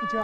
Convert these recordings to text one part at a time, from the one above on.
你知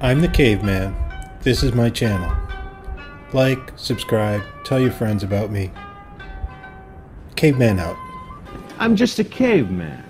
I'm the Caveman. This is my channel. Like, subscribe, tell your friends about me. Caveman out. I'm just a caveman.